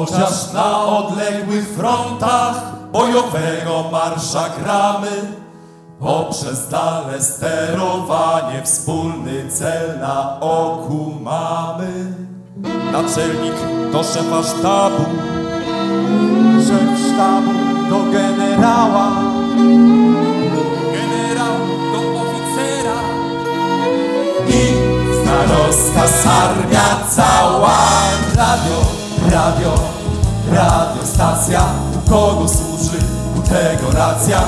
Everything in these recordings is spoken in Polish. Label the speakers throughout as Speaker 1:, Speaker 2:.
Speaker 1: Chociaż na odległych frontach bojowego marsza gramy, poprzez dale sterowanie wspólny cel na oku mamy. Naczelnik do szefa sztabu,
Speaker 2: Szef sztabu do generała,
Speaker 1: generał do oficera i na rozkaz armia cała. Radio, radio, radiostacja, kogo służy u tego racja?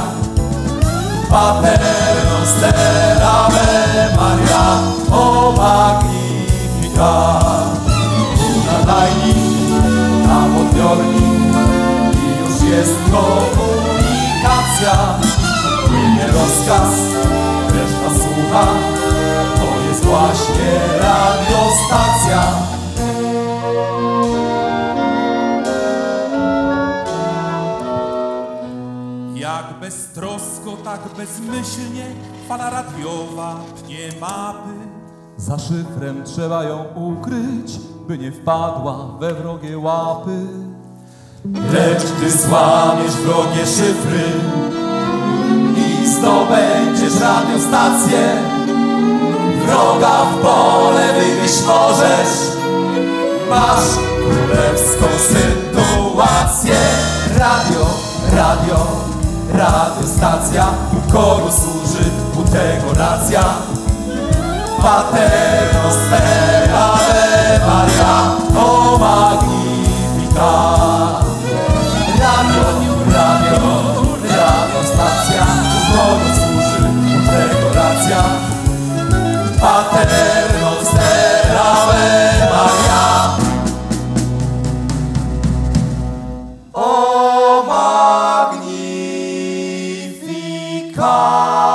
Speaker 1: Paterno sterame Maria, o magnificat. Nadajnik, tam odbiornik i już jest komunikacja. Płynie rozkaz, reszta słucha, to jest właśnie radiostacja.
Speaker 3: Jak beztrosko, tak bezmyślnie fala radiowa pnie mapy.
Speaker 2: za szyfrem trzeba ją ukryć, by nie wpadła we wrogie łapy.
Speaker 1: Lecz gdy złamiesz wrogie szyfry i zdobędziesz radiostację, wroga w pole wywieźć możesz. Masz królewską sytuację. Radio, radio, radiostacja, u kogo służy, u tego racja. Paterno O magnificat.